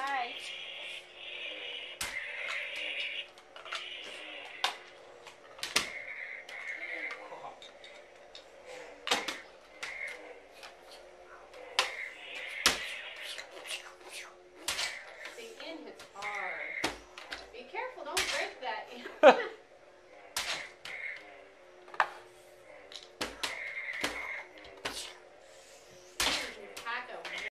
Bye.